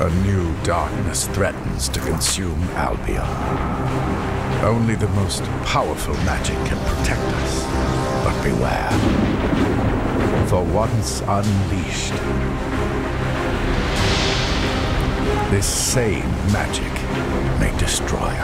A new darkness threatens to consume Albion. Only the most powerful magic can protect us. But beware. For once unleashed, this same magic may destroy.